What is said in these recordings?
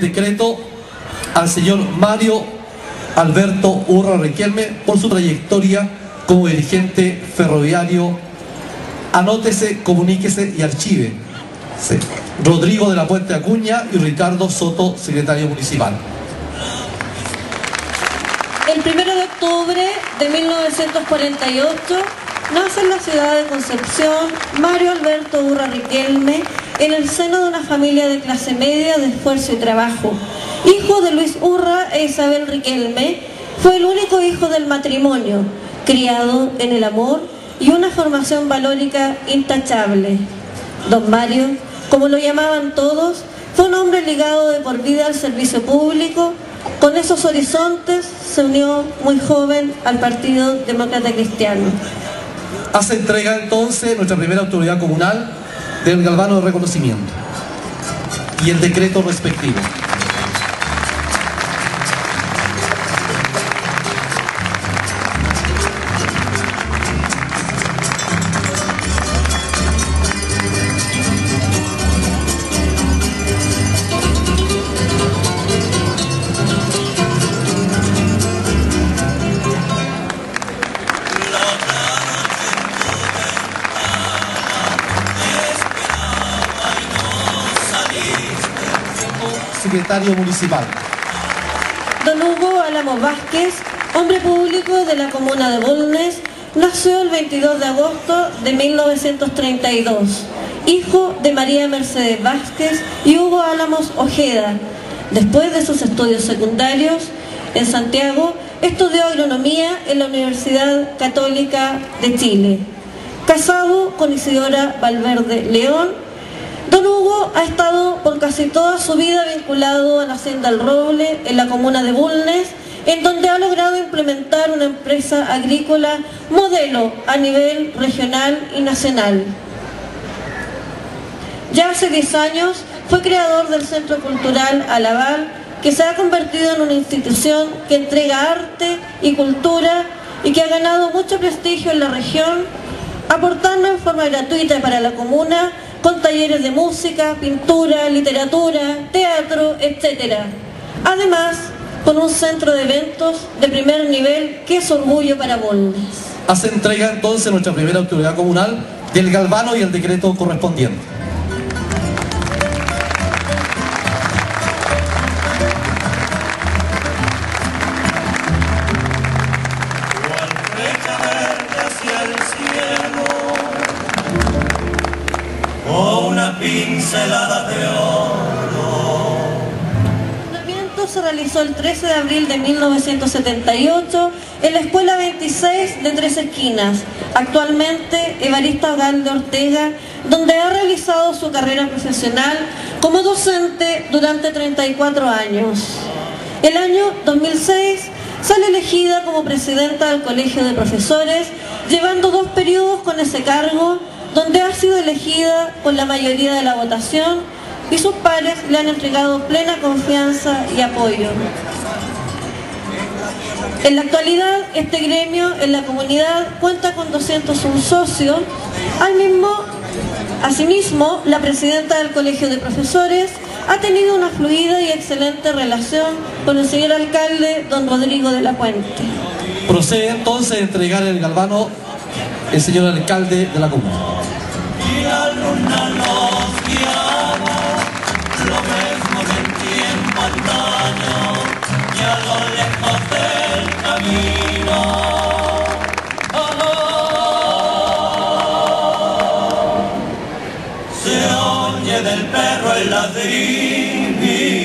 decreto al señor Mario Alberto Urra Riquelme por su trayectoria como dirigente ferroviario. Anótese, comuníquese y archive. Rodrigo de la Puente Acuña y Ricardo Soto, secretario municipal. El 1 de octubre de 1948 nace en la ciudad de Concepción Mario Alberto Urra Riquelme en el seno de una familia de clase media de esfuerzo y trabajo. Hijo de Luis Urra e Isabel Riquelme, fue el único hijo del matrimonio, criado en el amor y una formación valórica intachable. Don Mario, como lo llamaban todos, fue un hombre ligado de por vida al servicio público. Con esos horizontes se unió muy joven al Partido Demócrata Cristiano. Hace entrega entonces nuestra primera autoridad comunal del galvano de reconocimiento y el decreto respectivo. Municipal. Don Hugo Álamos Vázquez, hombre público de la comuna de Bulnes, nació el 22 de agosto de 1932, hijo de María Mercedes Vázquez y Hugo Álamos Ojeda. Después de sus estudios secundarios en Santiago, estudió agronomía en la Universidad Católica de Chile. Casado con Isidora Valverde León, Don Hugo ha estado por casi toda su vida vinculado a la Hacienda del Roble, en la comuna de Bulnes, en donde ha logrado implementar una empresa agrícola modelo a nivel regional y nacional. Ya hace 10 años fue creador del Centro Cultural Alaval, que se ha convertido en una institución que entrega arte y cultura y que ha ganado mucho prestigio en la región, aportando en forma gratuita para la comuna con talleres de música, pintura, literatura, teatro, etc. Además, con un centro de eventos de primer nivel que es orgullo para Bolnes. Hace entrega entonces nuestra primera autoridad comunal del galvano y el decreto correspondiente. El 13 de abril de 1978 en la Escuela 26 de Tres Esquinas, actualmente Evarista Galde Ortega, donde ha realizado su carrera profesional como docente durante 34 años. El año 2006 sale elegida como presidenta del Colegio de Profesores, llevando dos periodos con ese cargo donde ha sido elegida por la mayoría de la votación y sus pares le han entregado plena confianza y apoyo. En la actualidad, este gremio en la comunidad cuenta con 201 socios. Al mismo, asimismo, la presidenta del Colegio de Profesores ha tenido una fluida y excelente relación con el señor alcalde, don Rodrigo de la Puente. Procede entonces a entregar el galvano el señor alcalde de la comuna. El ladrido.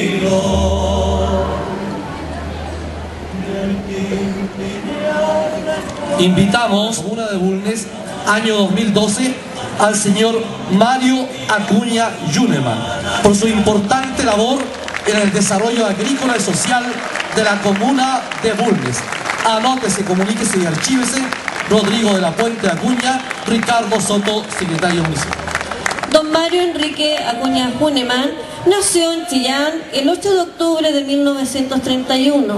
Invitamos, una de Bulnes, año 2012, al señor Mario Acuña Yuneman por su importante labor en el desarrollo agrícola y social de la comuna de Bulnes. Anótese, comuníquese y archívese. Rodrigo de la Puente Acuña, Ricardo Soto, secretario municipal. Don Mario Enrique Acuña Juneman nació en Chillán el 8 de octubre de 1931.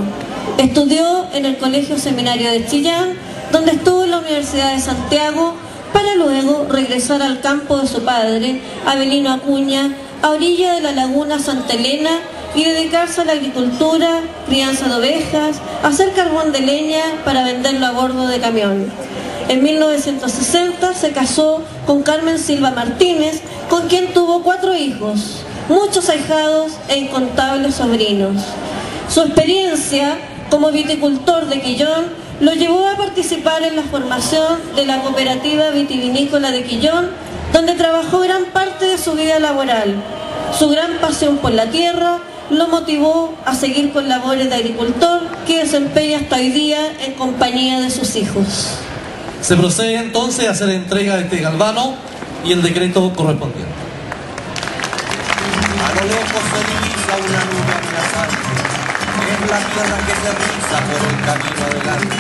Estudió en el Colegio Seminario de Chillán, donde estuvo en la Universidad de Santiago, para luego regresar al campo de su padre, Avelino Acuña, a orilla de la laguna Santa Elena, y dedicarse a la agricultura, crianza de ovejas, hacer carbón de leña para venderlo a bordo de camión. En 1960 se casó con Carmen Silva Martínez, con quien tuvo cuatro hijos, muchos ahijados e incontables sobrinos. Su experiencia como viticultor de Quillón lo llevó a participar en la formación de la cooperativa vitivinícola de Quillón, donde trabajó gran parte de su vida laboral. Su gran pasión por la tierra lo motivó a seguir con labores de agricultor que desempeña hasta hoy día en compañía de sus hijos. Se procede entonces a hacer entrega de este galvano y el decreto correspondiente. A lo lejos se divisa una nube amenazante. Es la tierra que se riza por el camino adelante.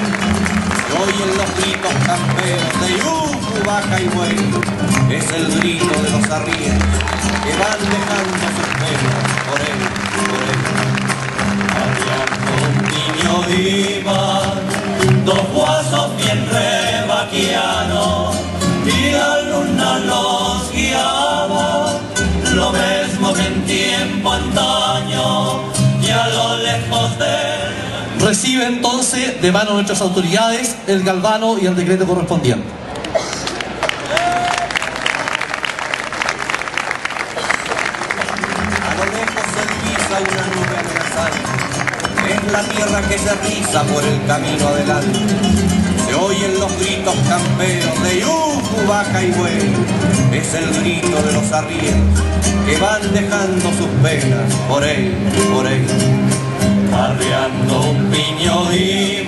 Se oyen los gritos camperos de yuju, vaca y buey. Es el grito de los arrieros que van dejando sus penas por él, por él. Arriando un niño dos guasos Recibe entonces de mano de nuestras autoridades el galvano y el decreto correspondiente. A lo lejos se divisa una nube amenazante. Es la tierra que se riza por el camino adelante. Se oyen los gritos camperos de yuju, vaca y buey. Es el grito de los arrieros que van dejando sus penas por él, por él.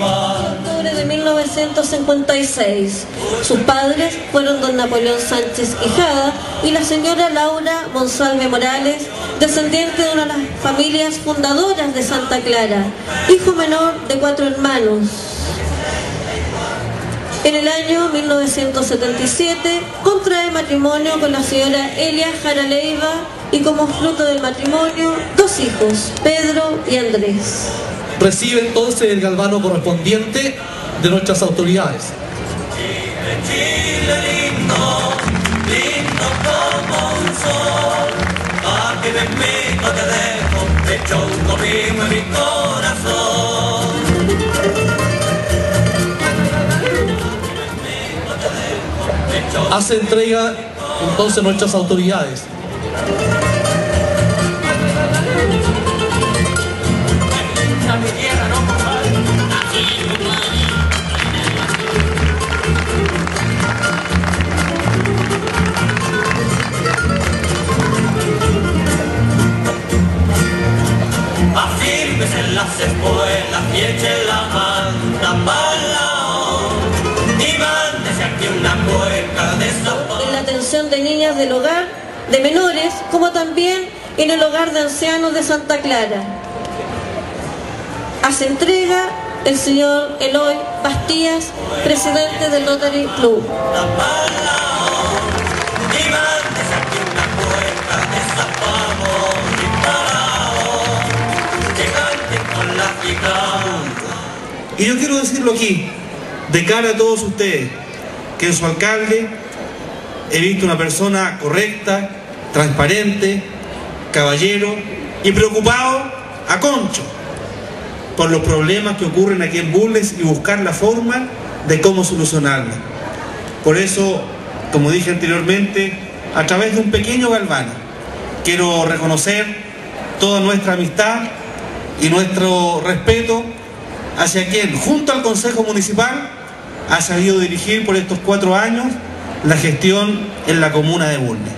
Octubre de 1956. Sus padres fueron don Napoleón Sánchez Quijada y la señora Laura Monsalve Morales, descendiente de una de las familias fundadoras de Santa Clara, hijo menor de cuatro hermanos. En el año 1977 contrae matrimonio con la señora Elia Jara Leiva y como fruto del matrimonio dos hijos, Pedro y Andrés. Recibe entonces el galvano correspondiente de nuestras autoridades. Chile lindo, lindo como un sol. Aquí me invito, te dejo, hecho un domingo en mi corazón. Hace entrega entonces nuestras autoridades. Del hogar, de menores, como también en el hogar de ancianos de Santa Clara. Hace entrega el señor Eloy Bastías, presidente del Rotary Club. Y yo quiero decirlo aquí, de cara a todos ustedes, que su alcalde he visto una persona correcta, transparente, caballero y preocupado a concho por los problemas que ocurren aquí en Bulnes y buscar la forma de cómo solucionarlos. Por eso, como dije anteriormente, a través de un pequeño galvano, quiero reconocer toda nuestra amistad y nuestro respeto hacia quien, junto al Consejo Municipal, ha sabido dirigir por estos cuatro años la gestión en la comuna de Bulnes.